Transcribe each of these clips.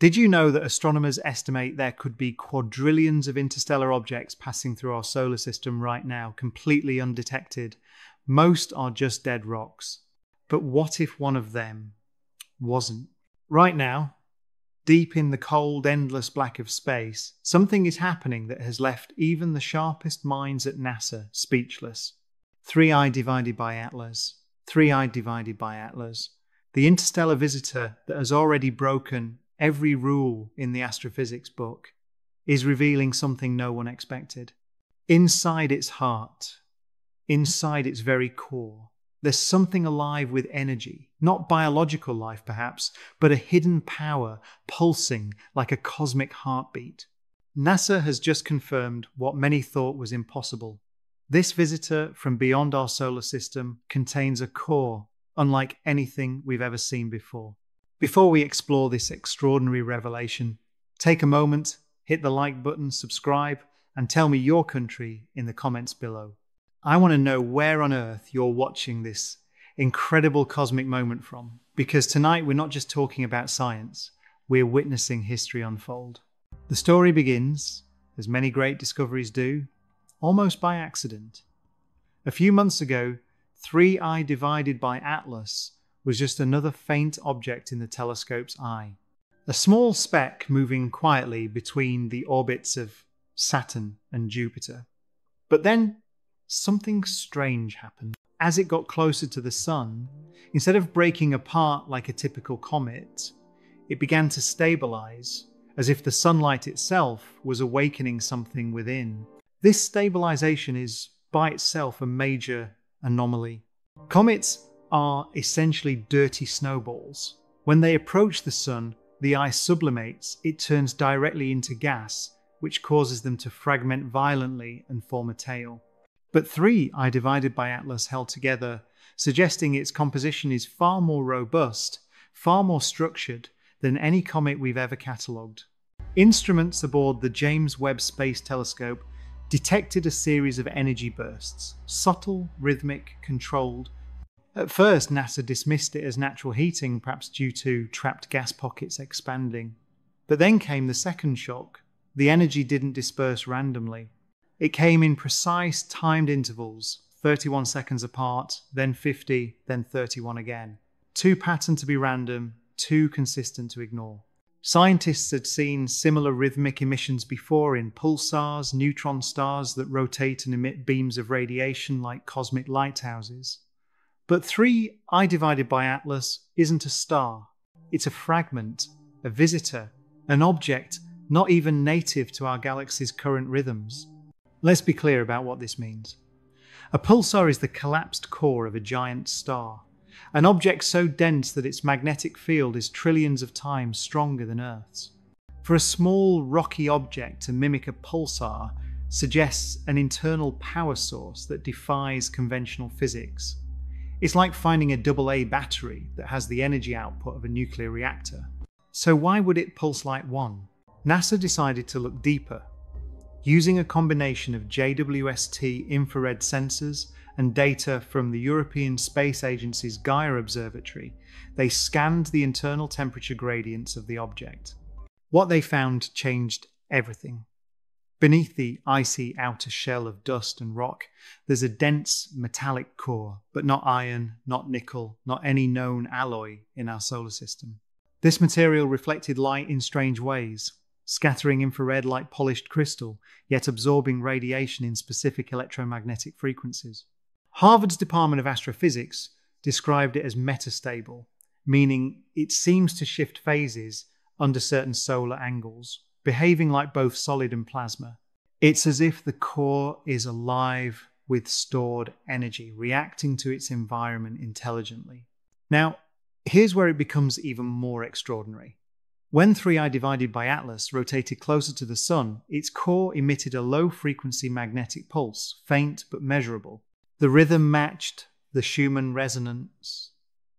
Did you know that astronomers estimate there could be quadrillions of interstellar objects passing through our solar system right now, completely undetected? Most are just dead rocks. But what if one of them wasn't? Right now, deep in the cold, endless black of space, something is happening that has left even the sharpest minds at NASA speechless. 3i divided by Atlas, 3i divided by Atlas, the interstellar visitor that has already broken every rule in the astrophysics book, is revealing something no one expected. Inside its heart, inside its very core, there's something alive with energy, not biological life perhaps, but a hidden power pulsing like a cosmic heartbeat. NASA has just confirmed what many thought was impossible. This visitor from beyond our solar system contains a core unlike anything we've ever seen before. Before we explore this extraordinary revelation, take a moment, hit the like button, subscribe, and tell me your country in the comments below. I want to know where on earth you're watching this incredible cosmic moment from, because tonight we're not just talking about science, we're witnessing history unfold. The story begins, as many great discoveries do, almost by accident. A few months ago, 3i divided by Atlas was just another faint object in the telescope's eye. A small speck moving quietly between the orbits of Saturn and Jupiter. But then something strange happened. As it got closer to the Sun, instead of breaking apart like a typical comet, it began to stabilize, as if the sunlight itself was awakening something within. This stabilization is by itself a major anomaly. Comets are essentially dirty snowballs. When they approach the Sun, the ice sublimates, it turns directly into gas, which causes them to fragment violently and form a tail. But 3i divided by Atlas held together, suggesting its composition is far more robust, far more structured than any comet we've ever catalogued. Instruments aboard the James Webb Space Telescope detected a series of energy bursts, subtle, rhythmic, controlled, at first, NASA dismissed it as natural heating, perhaps due to trapped gas pockets expanding. But then came the second shock. The energy didn't disperse randomly. It came in precise timed intervals, 31 seconds apart, then 50, then 31 again. Too patterned to be random, too consistent to ignore. Scientists had seen similar rhythmic emissions before in pulsars, neutron stars that rotate and emit beams of radiation like cosmic lighthouses. But 3i divided by Atlas isn't a star. It's a fragment, a visitor, an object not even native to our galaxy's current rhythms. Let's be clear about what this means. A pulsar is the collapsed core of a giant star, an object so dense that its magnetic field is trillions of times stronger than Earth's. For a small, rocky object to mimic a pulsar suggests an internal power source that defies conventional physics. It's like finding a AA battery that has the energy output of a nuclear reactor. So why would it pulse like one? NASA decided to look deeper. Using a combination of JWST infrared sensors and data from the European Space Agency's Gaia Observatory, they scanned the internal temperature gradients of the object. What they found changed everything. Beneath the icy outer shell of dust and rock, there's a dense metallic core, but not iron, not nickel, not any known alloy in our solar system. This material reflected light in strange ways, scattering infrared like polished crystal, yet absorbing radiation in specific electromagnetic frequencies. Harvard's Department of Astrophysics described it as metastable, meaning it seems to shift phases under certain solar angles behaving like both solid and plasma. It's as if the core is alive with stored energy, reacting to its environment intelligently. Now, here's where it becomes even more extraordinary. When 3i divided by Atlas rotated closer to the Sun, its core emitted a low frequency magnetic pulse, faint but measurable. The rhythm matched the Schumann resonance,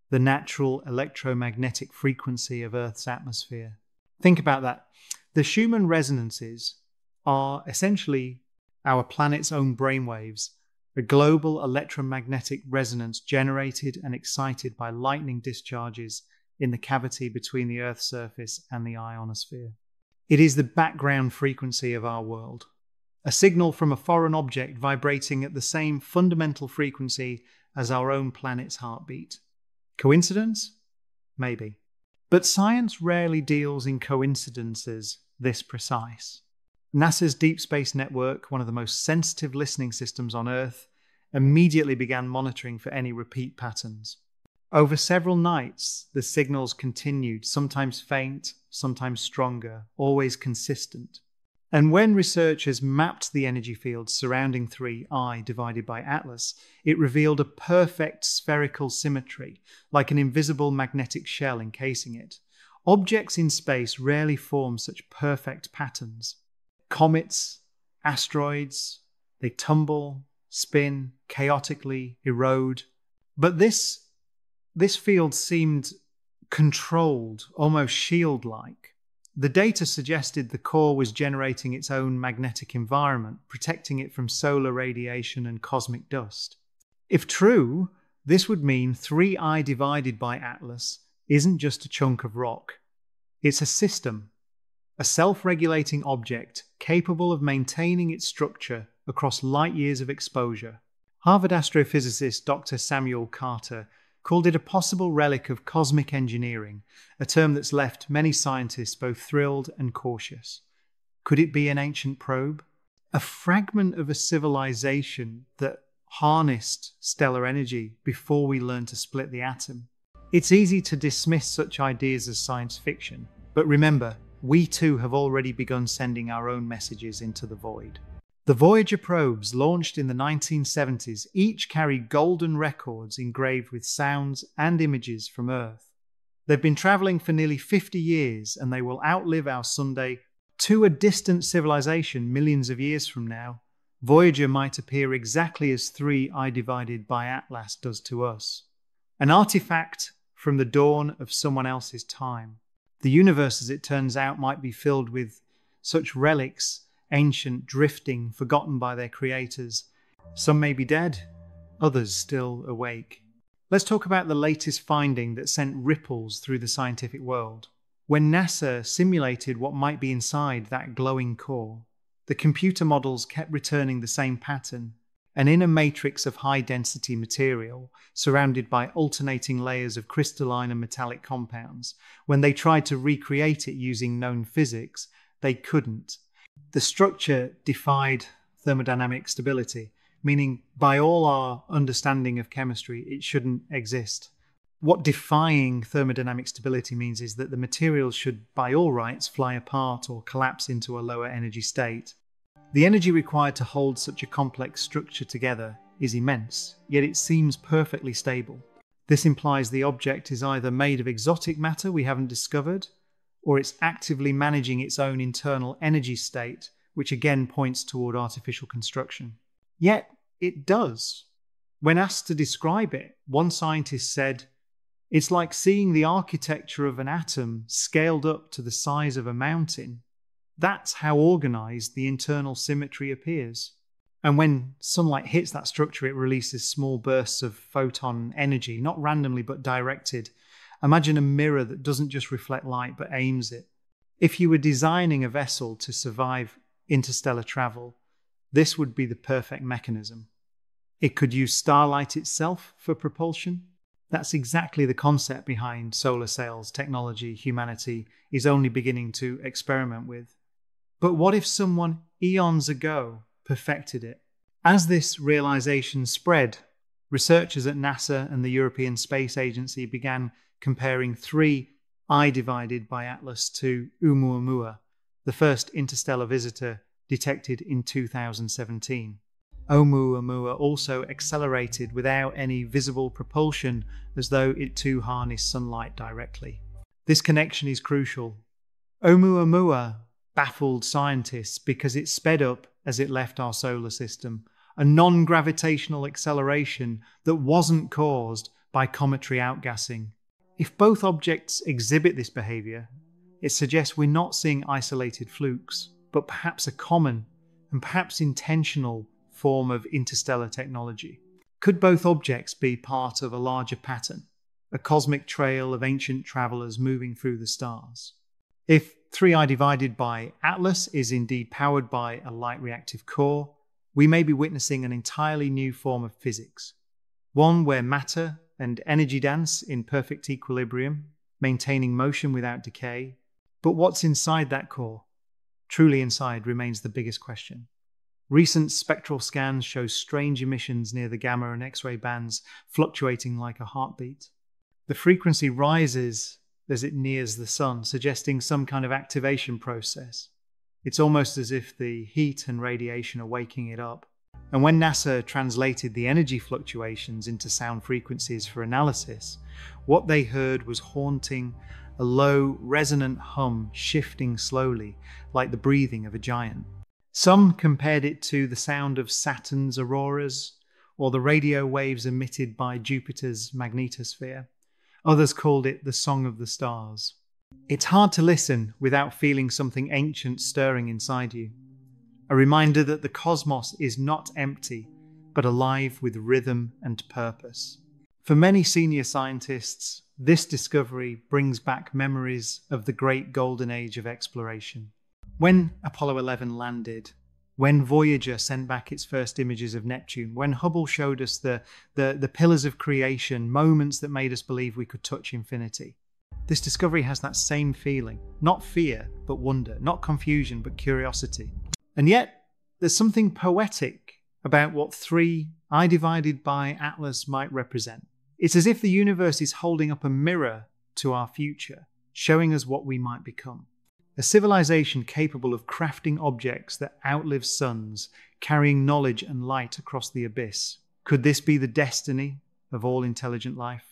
the natural electromagnetic frequency of Earth's atmosphere. Think about that. The Schumann resonances are essentially our planet's own brainwaves, a global electromagnetic resonance generated and excited by lightning discharges in the cavity between the Earth's surface and the ionosphere. It is the background frequency of our world, a signal from a foreign object vibrating at the same fundamental frequency as our own planet's heartbeat. Coincidence? Maybe. But science rarely deals in coincidences this precise. NASA's Deep Space Network, one of the most sensitive listening systems on Earth, immediately began monitoring for any repeat patterns. Over several nights, the signals continued, sometimes faint, sometimes stronger, always consistent. And when researchers mapped the energy fields surrounding 3I divided by Atlas, it revealed a perfect spherical symmetry, like an invisible magnetic shell encasing it. Objects in space rarely form such perfect patterns. Comets, asteroids, they tumble, spin, chaotically erode. But this, this field seemed controlled, almost shield like. The data suggested the core was generating its own magnetic environment, protecting it from solar radiation and cosmic dust. If true, this would mean 3i divided by Atlas isn't just a chunk of rock. It's a system, a self regulating object capable of maintaining its structure across light years of exposure. Harvard astrophysicist Dr. Samuel Carter called it a possible relic of cosmic engineering, a term that's left many scientists both thrilled and cautious. Could it be an ancient probe? A fragment of a civilization that harnessed stellar energy before we learned to split the atom? It's easy to dismiss such ideas as science fiction, but remember, we too have already begun sending our own messages into the void. The Voyager probes, launched in the 1970s, each carry golden records engraved with sounds and images from Earth. They've been travelling for nearly 50 years and they will outlive our Sunday to a distant civilization millions of years from now. Voyager might appear exactly as 3i divided by Atlas does to us. An artifact from the dawn of someone else's time. The universe, as it turns out, might be filled with such relics ancient, drifting, forgotten by their creators. Some may be dead, others still awake. Let's talk about the latest finding that sent ripples through the scientific world. When NASA simulated what might be inside that glowing core, the computer models kept returning the same pattern an inner matrix of high density material surrounded by alternating layers of crystalline and metallic compounds. When they tried to recreate it using known physics, they couldn't the structure defied thermodynamic stability, meaning by all our understanding of chemistry, it shouldn't exist. What defying thermodynamic stability means is that the materials should, by all rights, fly apart or collapse into a lower energy state. The energy required to hold such a complex structure together is immense, yet it seems perfectly stable. This implies the object is either made of exotic matter we haven't discovered, or it's actively managing its own internal energy state, which again points toward artificial construction. Yet it does. When asked to describe it, one scientist said, It's like seeing the architecture of an atom scaled up to the size of a mountain. That's how organized the internal symmetry appears. And when sunlight hits that structure, it releases small bursts of photon energy, not randomly but directed Imagine a mirror that doesn't just reflect light but aims it. If you were designing a vessel to survive interstellar travel, this would be the perfect mechanism. It could use starlight itself for propulsion. That's exactly the concept behind solar sails technology humanity is only beginning to experiment with. But what if someone eons ago perfected it? As this realization spread, researchers at NASA and the European Space Agency began comparing three I divided by Atlas to Oumuamua, the first interstellar visitor detected in 2017. Oumuamua also accelerated without any visible propulsion as though it too harnessed sunlight directly. This connection is crucial. Oumuamua baffled scientists because it sped up as it left our solar system, a non gravitational acceleration that wasn't caused by cometary outgassing. If both objects exhibit this behaviour, it suggests we're not seeing isolated flukes, but perhaps a common and perhaps intentional form of interstellar technology. Could both objects be part of a larger pattern? a cosmic trail of ancient travelers moving through the stars. If 3i divided by Atlas is indeed powered by a light reactive core, we may be witnessing an entirely new form of physics, one where matter and energy dance in perfect equilibrium, maintaining motion without decay. But what's inside that core? Truly inside remains the biggest question. Recent spectral scans show strange emissions near the gamma and X ray bands fluctuating like a heartbeat. The frequency rises as it nears the sun, suggesting some kind of activation process. It's almost as if the heat and radiation are waking it up. And when NASA translated the energy fluctuations into sound frequencies for analysis, what they heard was haunting, a low, resonant hum shifting slowly, like the breathing of a giant. Some compared it to the sound of Saturn's auroras or the radio waves emitted by Jupiter's magnetosphere. Others called it the Song of the Stars. It's hard to listen without feeling something ancient stirring inside you. A reminder that the cosmos is not empty, but alive with rhythm and purpose. For many senior scientists, this discovery brings back memories of the great golden age of exploration. When Apollo 11 landed, when Voyager sent back its first images of Neptune, when Hubble showed us the, the, the pillars of creation, moments that made us believe we could touch infinity. This discovery has that same feeling not fear, but wonder, not confusion, but curiosity. And yet, there's something poetic about what 3 I divided by Atlas might represent. It's as if the universe is holding up a mirror to our future, showing us what we might become. A civilization capable of crafting objects that outlive suns, carrying knowledge and light across the abyss. Could this be the destiny of all intelligent life?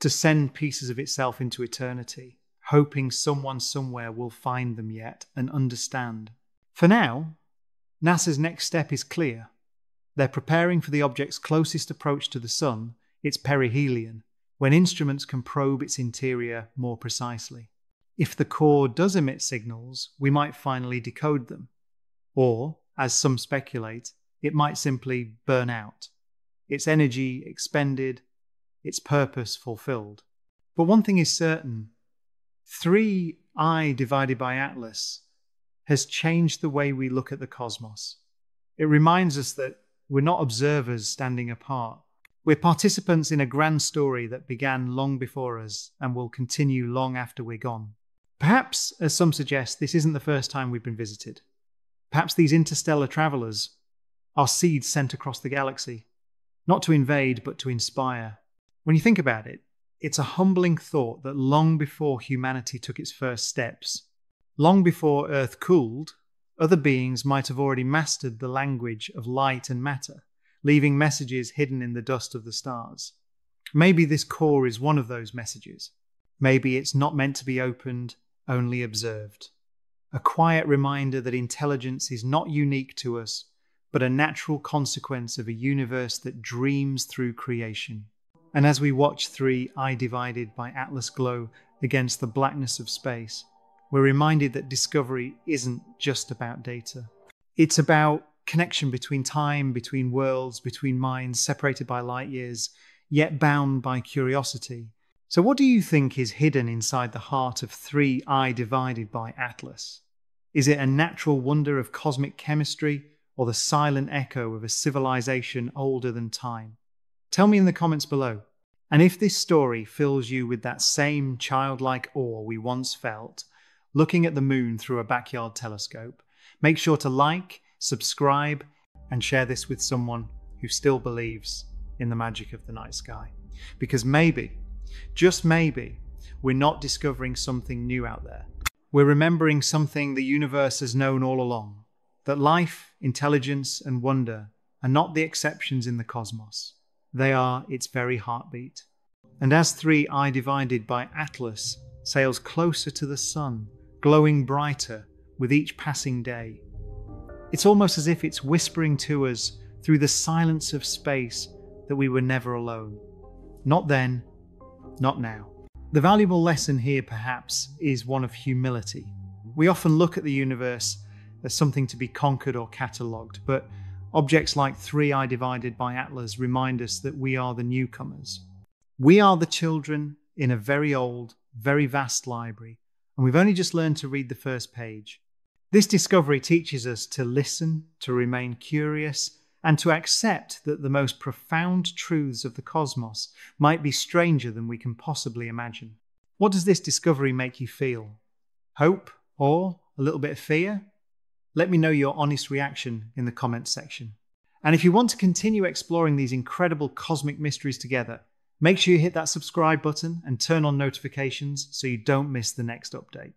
To send pieces of itself into eternity, hoping someone somewhere will find them yet and understand. For now, NASA's next step is clear. They're preparing for the object's closest approach to the Sun, its perihelion, when instruments can probe its interior more precisely. If the core does emit signals, we might finally decode them. Or, as some speculate, it might simply burn out, its energy expended, its purpose fulfilled. But one thing is certain 3i divided by Atlas has changed the way we look at the cosmos. It reminds us that we're not observers standing apart. We're participants in a grand story that began long before us and will continue long after we're gone. Perhaps, as some suggest, this isn't the first time we've been visited. Perhaps these interstellar travellers are seeds sent across the galaxy, not to invade, but to inspire. When you think about it, it's a humbling thought that long before humanity took its first steps, long before Earth cooled, other beings might have already mastered the language of light and matter, leaving messages hidden in the dust of the stars. Maybe this core is one of those messages. Maybe it's not meant to be opened, only observed. A quiet reminder that intelligence is not unique to us, but a natural consequence of a universe that dreams through creation. And as we watch 3i divided by Atlas glow against the blackness of space, we're reminded that discovery isn't just about data. It's about connection between time, between worlds, between minds separated by light years, yet bound by curiosity so, what do you think is hidden inside the heart of 3i divided by Atlas? Is it a natural wonder of cosmic chemistry or the silent echo of a civilization older than time? Tell me in the comments below. And if this story fills you with that same childlike awe we once felt, looking at the moon through a backyard telescope, make sure to like, subscribe, and share this with someone who still believes in the magic of the night sky. Because maybe just maybe, we're not discovering something new out there. We're remembering something the universe has known all along that life, intelligence, and wonder are not the exceptions in the cosmos, they are its very heartbeat. And as 3i divided by Atlas sails closer to the sun, glowing brighter with each passing day, it's almost as if it's whispering to us through the silence of space that we were never alone. Not then, not now. The valuable lesson here, perhaps, is one of humility. We often look at the universe as something to be conquered or catalogued, but objects like 3i divided by Atlas remind us that we are the newcomers. We are the children in a very old, very vast library, and we've only just learned to read the first page. This discovery teaches us to listen, to remain curious, and to accept that the most profound truths of the cosmos might be stranger than we can possibly imagine. What does this discovery make you feel? Hope? Or a little bit of fear? Let me know your honest reaction in the comments section. And if you want to continue exploring these incredible cosmic mysteries together, make sure you hit that subscribe button and turn on notifications so you don't miss the next update.